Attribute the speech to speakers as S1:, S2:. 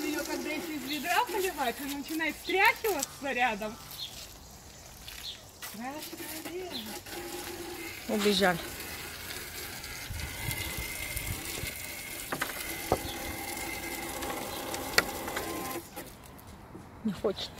S1: Ее, когда еще из ведра поливать, она начинает стряхиваться рядом.
S2: Убежали. Не хочет.